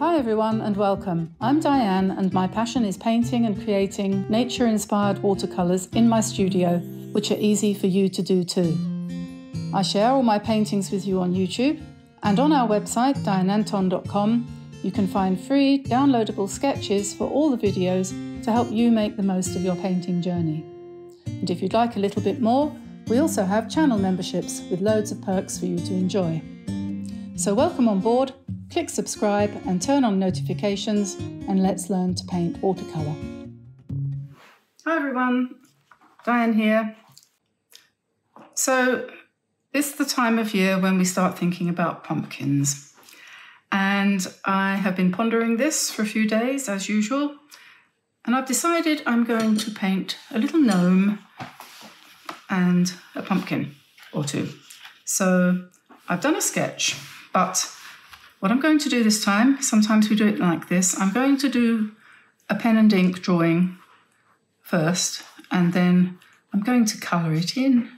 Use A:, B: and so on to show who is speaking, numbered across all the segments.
A: Hi, everyone, and welcome. I'm Diane, and my passion is painting and creating nature inspired watercolours in my studio, which are easy for you to do too. I share all my paintings with you on YouTube, and on our website, dianeantone.com, you can find free downloadable sketches for all the videos to help you make the most of your painting journey. And if you'd like a little bit more, we also have channel memberships with loads of perks for you to enjoy. So, welcome on board, click subscribe and turn on notifications, and let's learn to paint watercolour. Hi everyone, Diane here. So, it's the time of year when we start thinking about pumpkins. And I have been pondering this for a few days, as usual, and I've decided I'm going to paint a little gnome and a pumpkin or two. So I've done a sketch, but what I'm going to do this time, sometimes we do it like this, I'm going to do a pen and ink drawing first, and then I'm going to colour it in.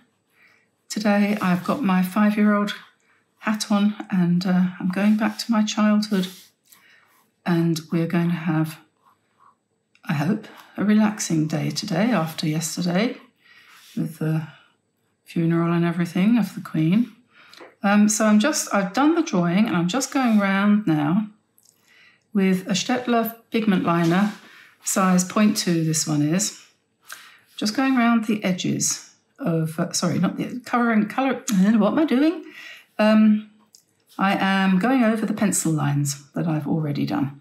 A: Today I've got my five-year-old hat on and uh, I'm going back to my childhood and we're going to have, I hope, a relaxing day today after yesterday with the funeral and everything of the Queen. Um, so I'm just, I've done the drawing and I'm just going round now with a Staedtler pigment liner, size 0.2 this one is. Just going around the edges of, uh, sorry, not the, covering, colour, what am I doing? Um, I am going over the pencil lines that I've already done.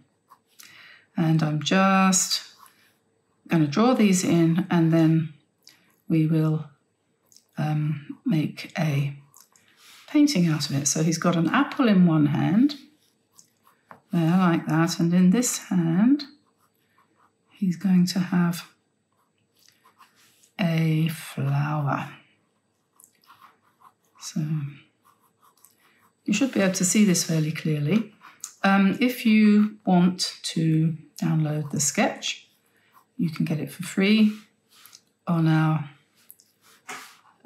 A: And I'm just going to draw these in and then we will um, make a painting out of it. So he's got an apple in one hand, there like that, and in this hand he's going to have a flower. So you should be able to see this fairly clearly. Um, if you want to download the sketch, you can get it for free on our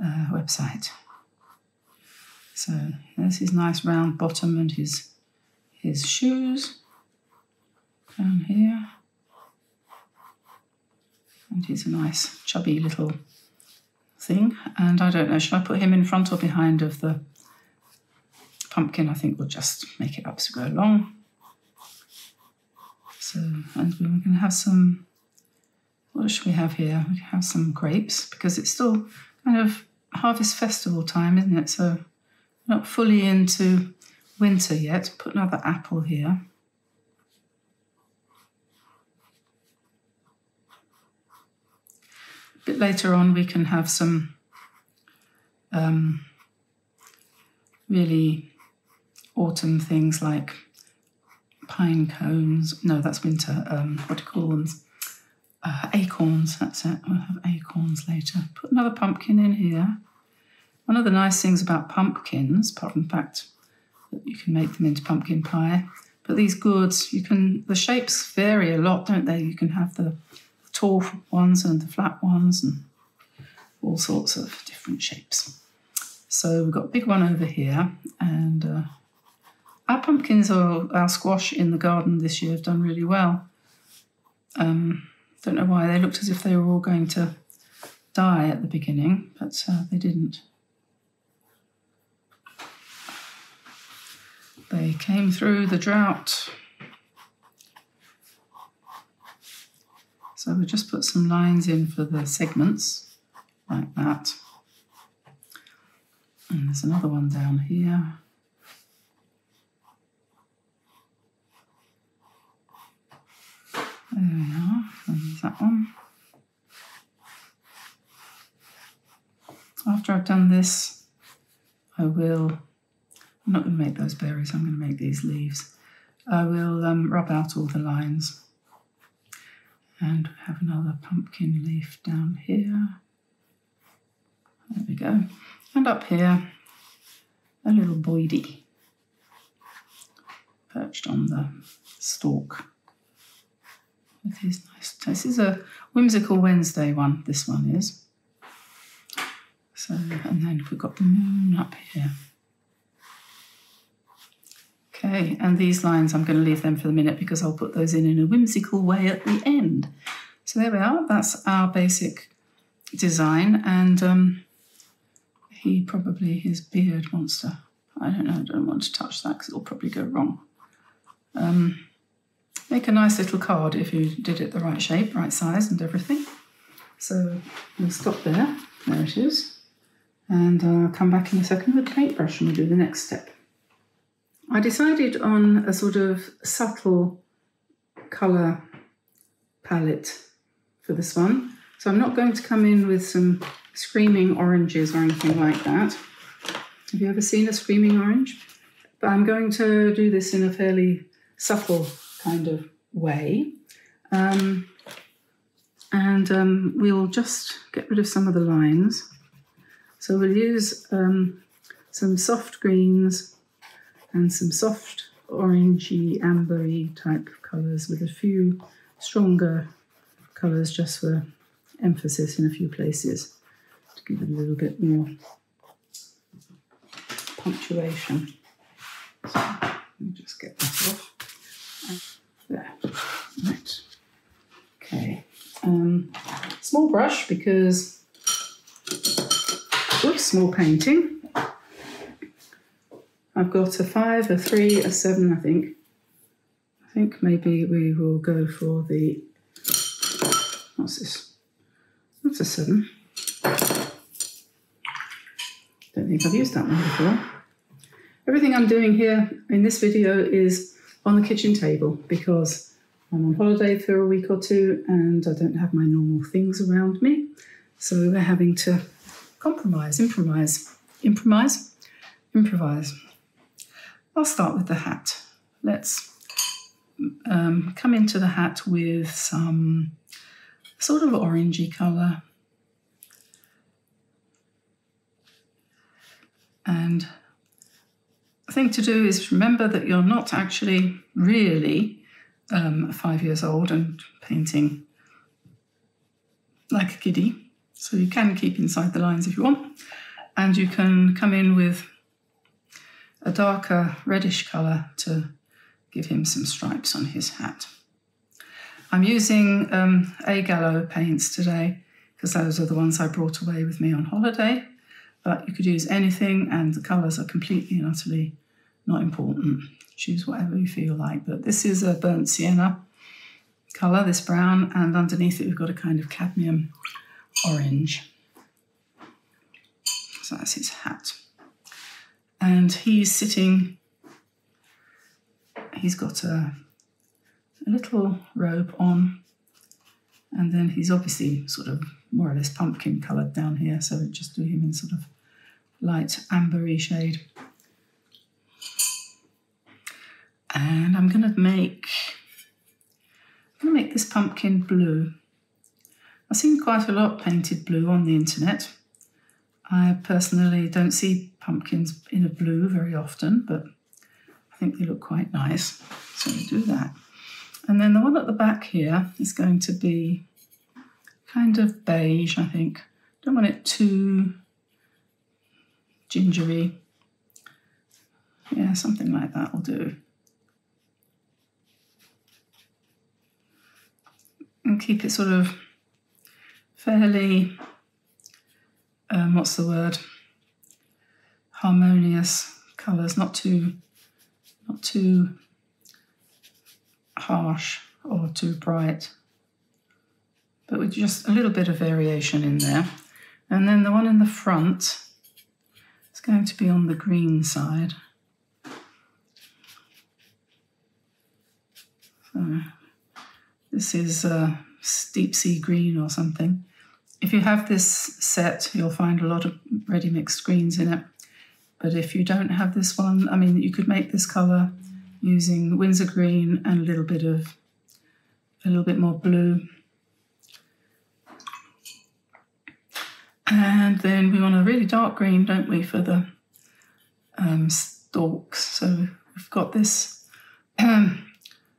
A: uh, website. So there's his nice round bottom and his his shoes down here. And he's a nice chubby little thing. And I don't know, should I put him in front or behind of the pumpkin? I think we'll just make it up as we go along. So, and we're going to have some, what should we have here? We have some grapes because it's still kind of harvest festival time, isn't it? So not fully into winter yet. Put another apple here. A bit later on we can have some um, really autumn things like pine cones. No, that's winter. Um, what do you call them? Uh, acorns, that's it. We'll have acorns later. Put another pumpkin in here. One of the nice things about pumpkins, apart from the fact that you can make them into pumpkin pie, but these gourds, you can the shapes vary a lot, don't they? You can have the tall ones and the flat ones and all sorts of different shapes. So we've got a big one over here, and uh, our pumpkins or our squash in the garden this year have done really well. Um, don't know why they looked as if they were all going to die at the beginning, but uh, they didn't. They came through the drought. So we'll just put some lines in for the segments, like that. And there's another one down here. There we are, and there's that one. After I've done this, I will I'm not going to make those berries, I'm going to make these leaves. I will um, rub out all the lines and have another pumpkin leaf down here. There we go. And up here, a little boydie perched on the stalk. With his nice. This is a whimsical Wednesday one. This one is. So, and then we've got the moon up here. Okay, and these lines, I'm going to leave them for the minute because I'll put those in in a whimsical way at the end. So there we are, that's our basic design, and um, he probably, his beard to, I don't know, I don't want to touch that because it'll probably go wrong. Um, make a nice little card if you did it the right shape, right size and everything. So we'll stop there, there it is, and I'll come back in a second with a paintbrush and we'll do the next step. I decided on a sort of subtle colour palette for this one. So I'm not going to come in with some screaming oranges or anything like that. Have you ever seen a screaming orange? But I'm going to do this in a fairly subtle kind of way. Um, and um, we'll just get rid of some of the lines. So we'll use um, some soft greens and some soft orangey, ambery type colours with a few stronger colours just for emphasis in a few places to give it a little bit more punctuation. So let me just get that off. There. Right. Okay. Um, small brush because oops, small painting. I've got a five, a three, a seven, I think. I think maybe we will go for the, what's this? That's a seven. Don't think I've used that one before. Everything I'm doing here in this video is on the kitchen table because I'm on holiday for a week or two and I don't have my normal things around me. So we're having to compromise, improvise, improvise, improvise. I'll start with the hat. Let's um, come into the hat with some sort of orangey colour. And the thing to do is remember that you're not actually really um, five years old and painting like a kiddie. So you can keep inside the lines if you want. And you can come in with a darker reddish colour to give him some stripes on his hat. I'm using um, A Gallo paints today because those are the ones I brought away with me on holiday, but you could use anything and the colours are completely and utterly not important. Choose whatever you feel like, but this is a burnt sienna colour, this brown, and underneath it we've got a kind of cadmium orange. So that's his hat and he's sitting, he's got a, a little robe on, and then he's obviously sort of more or less pumpkin coloured down here, so just do him in sort of light ambery shade. And I'm going to make, I'm going to make this pumpkin blue. I've seen quite a lot painted blue on the internet. I personally don't see pumpkins in a blue very often, but I think they look quite nice. So we do that. And then the one at the back here is going to be kind of beige, I think. Don't want it too gingery. Yeah, something like that will do. And keep it sort of fairly um, what's the word? Harmonious colours, not too, not too harsh or too bright, but with just a little bit of variation in there. And then the one in the front is going to be on the green side. So this is uh, deep sea green or something. If you have this set, you'll find a lot of ready mixed greens in it. But if you don't have this one, I mean, you could make this colour using Winsor green and a little bit of, a little bit more blue. And then we want a really dark green, don't we, for the um, stalks. So we've got this, um,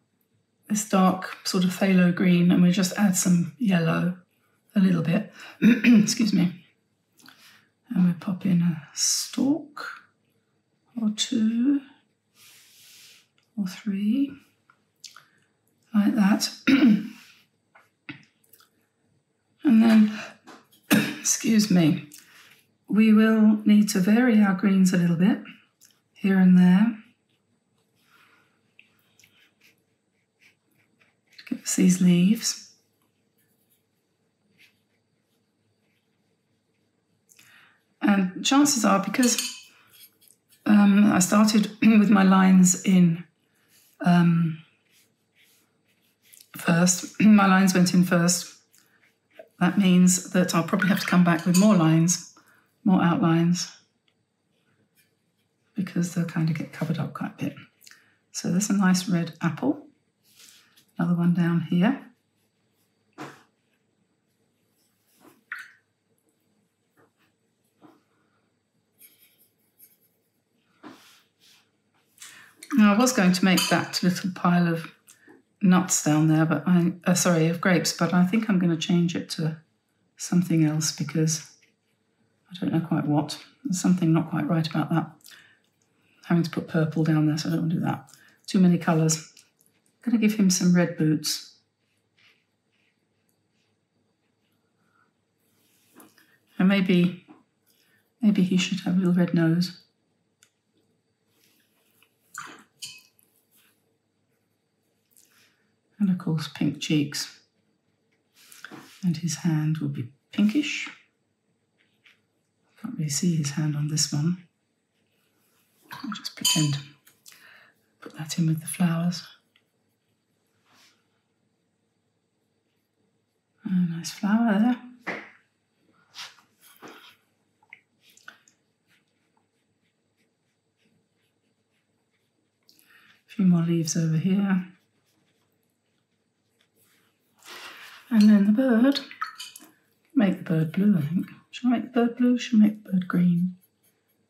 A: this dark sort of phthalo green, and we just add some yellow a little bit. Excuse me. And we pop in a stalk or two. or three, like that. and then, excuse me, we will need to vary our greens a little bit here and there. Give us these leaves. And chances are, because um, I started with my lines in um, first, my lines went in first. That means that I'll probably have to come back with more lines, more outlines, because they'll kind of get covered up quite a bit. So there's a nice red apple. Another one down here. Now, I was going to make that little pile of nuts down there, but I, uh, sorry, of grapes, but I think I'm going to change it to something else because I don't know quite what. There's something not quite right about that. Having to put purple down there, so I don't want to do that. Too many colours. I'm going to give him some red boots. And maybe, maybe he should have a little red nose. And of course pink cheeks. And his hand will be pinkish. Can't really see his hand on this one. I'll just pretend put that in with the flowers. A nice flower there. A few more leaves over here. And then the bird, make the bird blue, I think. Should I make the bird blue? Should I make the bird green?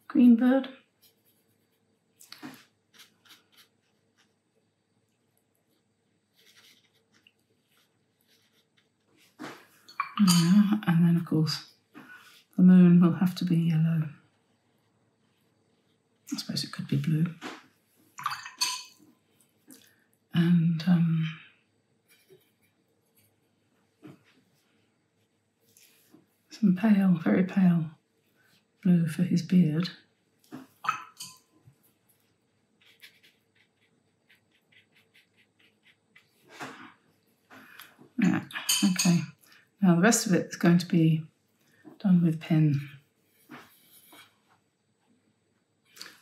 A: Green bird. Yeah, and then of course the moon will have to be yellow. I suppose it could be blue. And um, some pale, very pale blue for his beard. Yeah, okay. Now the rest of it is going to be done with pen.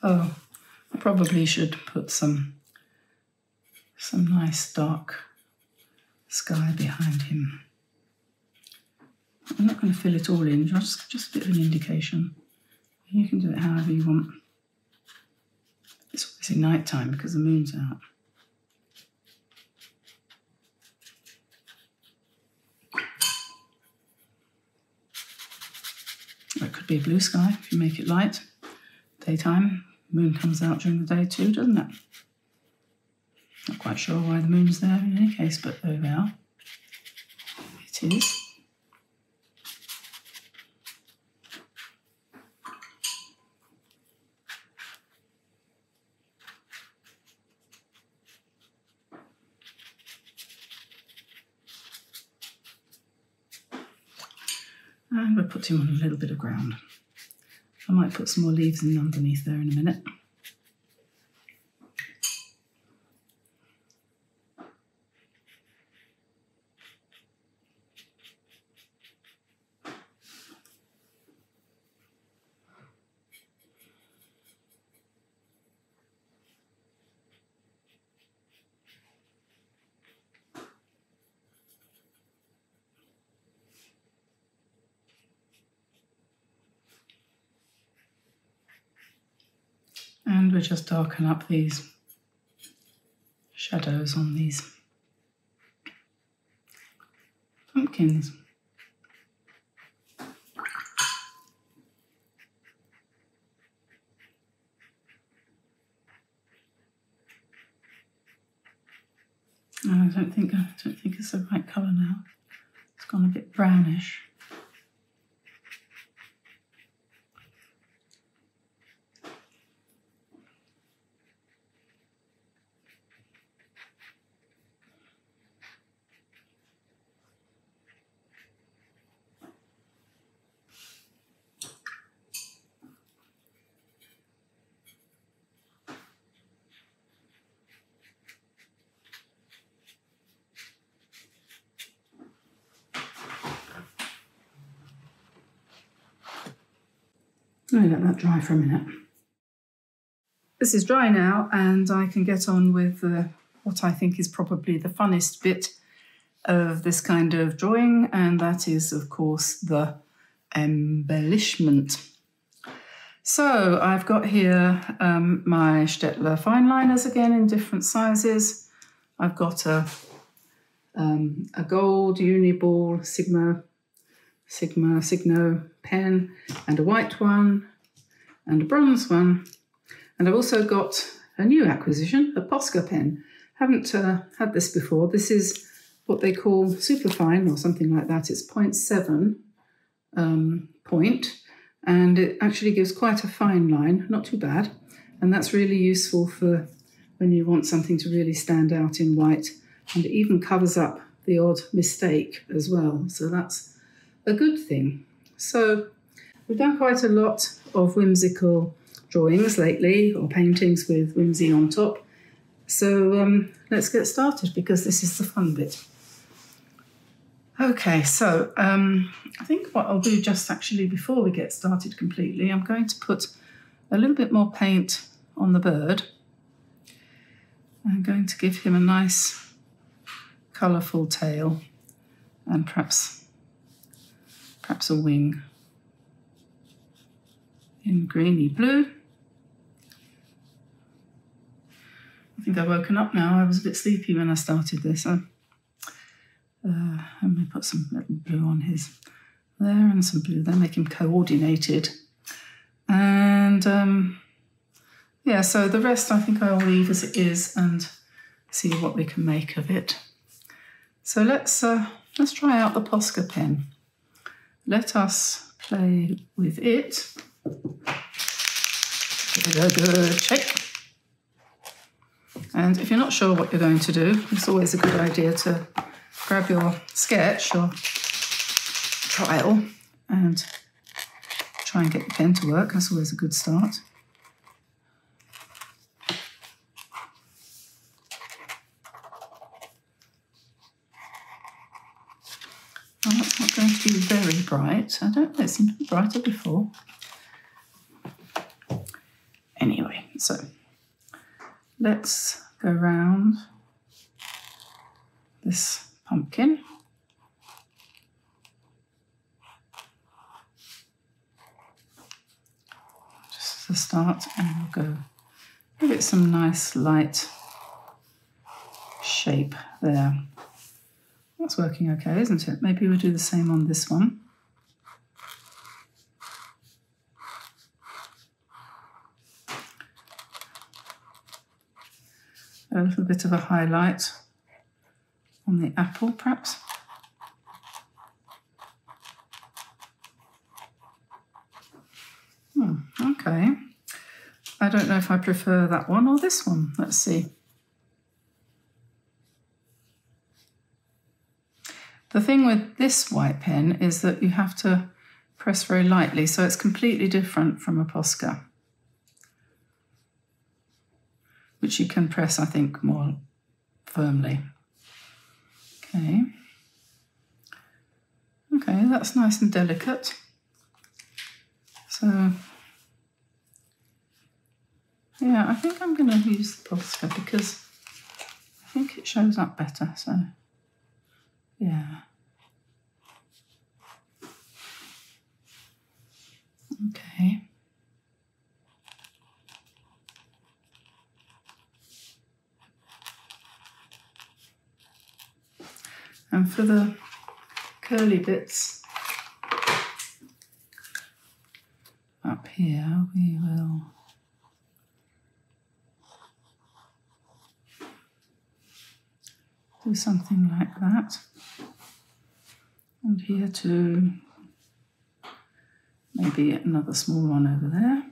A: Oh, I probably should put some some nice dark sky behind him. I'm not going to fill it all in, just, just a bit of an indication. You can do it however you want. It's obviously night time because the moon's out. It could be a blue sky if you make it light. Daytime, moon comes out during the day too, doesn't it? Not quite sure why the moon's there in any case, but there we are. It is. On a little bit of ground. I might put some more leaves in underneath there in a minute. And we just darken up these shadows on these pumpkins. And I don't think I don't think it's the right colour now. It's gone a bit brownish. Let that dry for a minute. This is dry now, and I can get on with uh, what I think is probably the funnest bit of this kind of drawing, and that is, of course, the embellishment. So I've got here um, my Staedtler fine liners again in different sizes. I've got a, um, a gold Uniball Sigma, Sigma Signo pen and a white one and a bronze one. And I've also got a new acquisition, a Posca pen. Haven't uh, had this before. This is what they call superfine or something like that. It's 0.7 um, point, and it actually gives quite a fine line, not too bad. And that's really useful for when you want something to really stand out in white. And it even covers up the odd mistake as well. So that's a good thing. So we've done quite a lot of whimsical drawings lately or paintings with whimsy on top. So um, let's get started because this is the fun bit. Okay, so um, I think what I'll do just actually before we get started completely, I'm going to put a little bit more paint on the bird. I'm going to give him a nice colourful tail and perhaps perhaps a wing in greeny blue. I think I've woken up now. I was a bit sleepy when I started this. I, uh, I'm going to put some blue on his there and some blue there, make him coordinated. And um, yeah, so the rest I think I'll leave as it is and see what we can make of it. So let's uh, let's try out the Posca pen. Let us play with it. Shake. And if you're not sure what you're going to do, it's always a good idea to grab your sketch or trial and try and get the pen to work. That's always a good start. Well, that's not going to be very bright. I don't know, it seemed brighter before. Anyway, so let's go round this pumpkin. Just to start, and we'll go give it some nice light shape there. That's working okay, isn't it? Maybe we'll do the same on this one. A little bit of a highlight on the apple, perhaps. Hmm, okay. I don't know if I prefer that one or this one. Let's see. The thing with this white pen is that you have to press very lightly, so it's completely different from a Posca, which you can press, I think, more firmly. Okay. Okay, that's nice and delicate. So, yeah, I think I'm going to use the Posca because I think it shows up better, so... Yeah. Okay. And for the curly bits up here, we will do something like that. And here too, maybe another small one over there.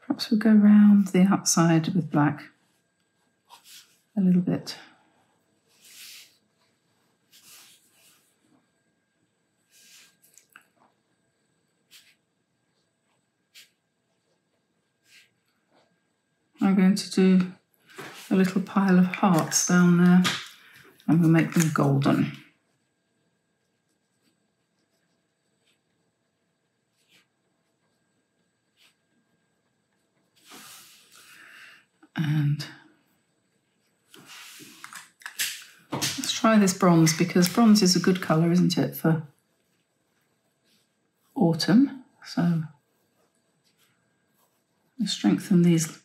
A: Perhaps we'll go round the outside with black a little bit. I'm going to do a little pile of hearts down there and we'll make them golden. And try this bronze because bronze is a good colour, isn't it, for autumn. So strengthen these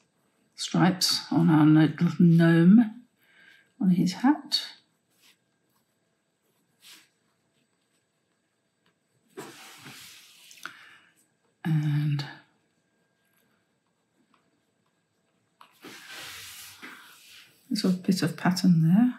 A: stripes on our little gnome on his hat. And there's a bit of pattern there.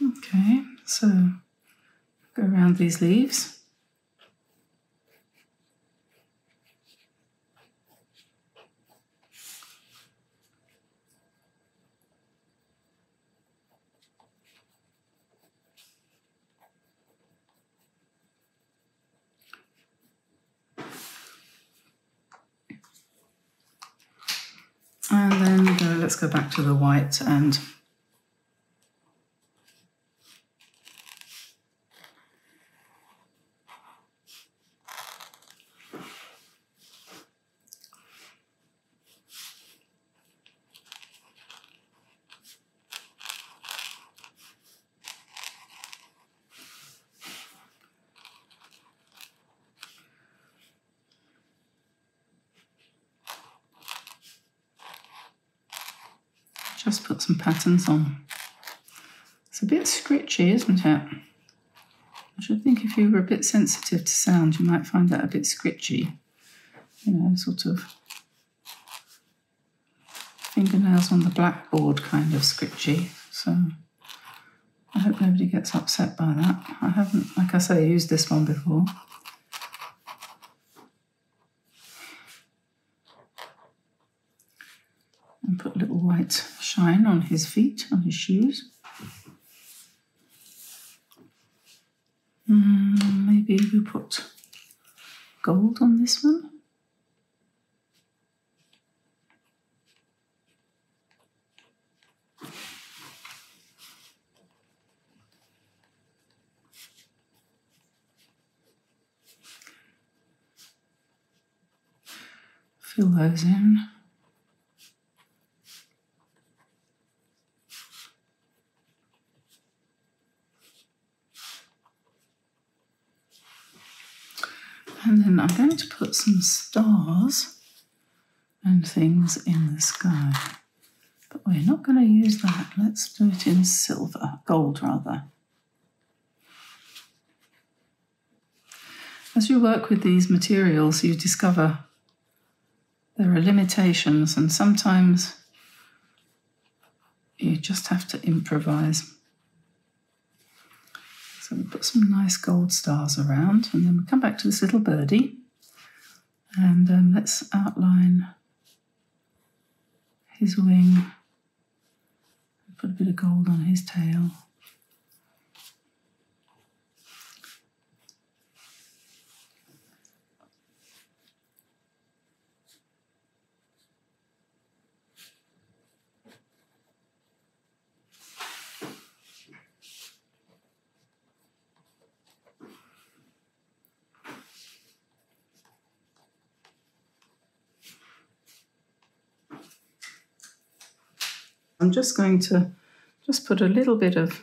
A: Okay, so go around these leaves. And then let's go back to the white and just put some patterns on. It's a bit scritchy, isn't it? I should think if you were a bit sensitive to sound, you might find that a bit scritchy. You know, sort of fingernails on the blackboard kind of scritchy. So I hope nobody gets upset by that. I haven't, like I say, used this one before. And put a little white shine on his feet, on his shoes. Mm, maybe we put gold on this one. Fill those in. And then I'm going to put some stars and things in the sky. But we're not going to use that. Let's do it in silver, gold rather. As you work with these materials, you discover there are limitations, and sometimes you just have to improvise. So we put some nice gold stars around, and then we come back to this little birdie, and um, let's outline his wing. Put a bit of gold on his tail. I'm just going to just put a little bit of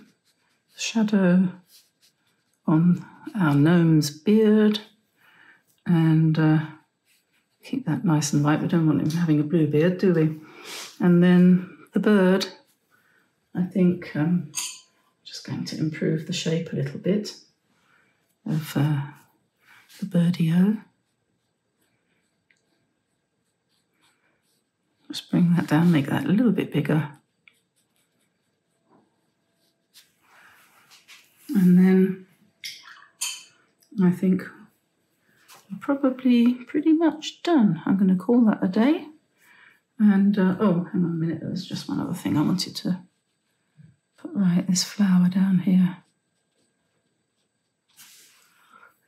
A: shadow on our gnome's beard and uh, keep that nice and light. We don't want him having a blue beard, do we? And then the bird, I think, um, just going to improve the shape a little bit of uh, the birdie-o. Just bring that down, make that a little bit bigger. And then I think we're probably pretty much done. I'm going to call that a day. And uh, oh, hang on a minute, there's just one other thing I wanted to put right this flower down here.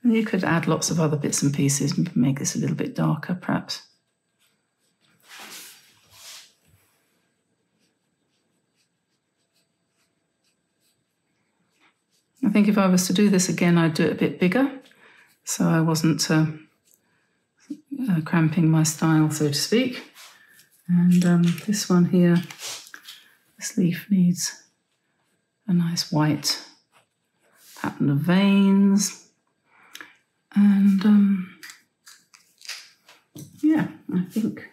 A: And you could add lots of other bits and pieces and make this a little bit darker, perhaps. I think if I was to do this again, I'd do it a bit bigger so I wasn't uh, uh, cramping my style, so to speak. And um, this one here, this leaf needs a nice white pattern of veins. And um, yeah, I think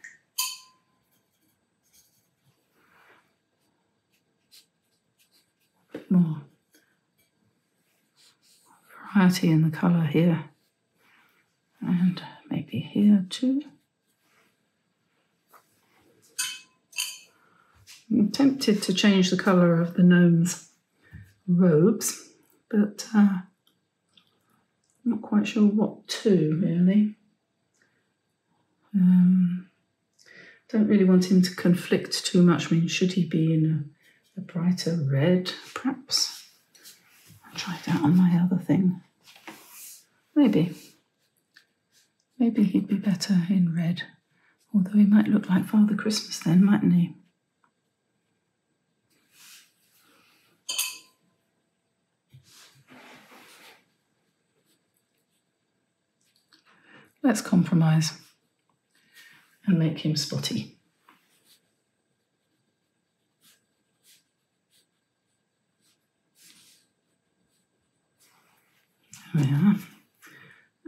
A: more variety in the colour here. And maybe here too. I'm tempted to change the colour of the gnome's robes, but uh, I'm not quite sure what to really. Um, don't really want him to conflict too much. I mean, should he be in a, a brighter red, perhaps? Try that on my other thing. Maybe. Maybe he'd be better in red, although he might look like Father Christmas then, mightn't he? Let's compromise and make him spotty. There we are.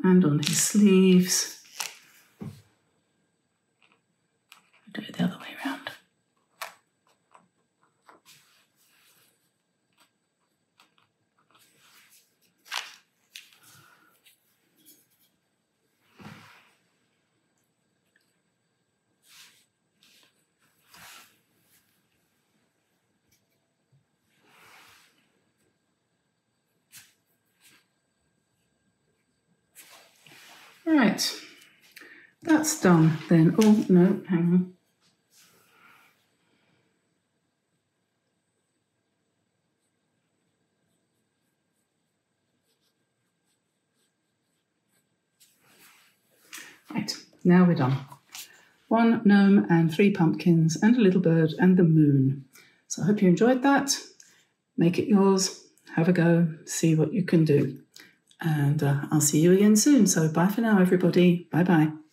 A: And on his sleeves. Do it the other way around. Right, that's done then. Oh, no, hang on. Right, now we're done. One gnome and three pumpkins and a little bird and the moon. So I hope you enjoyed that. Make it yours, have a go, see what you can do. And uh, I'll see you again soon. So bye for now, everybody. Bye bye.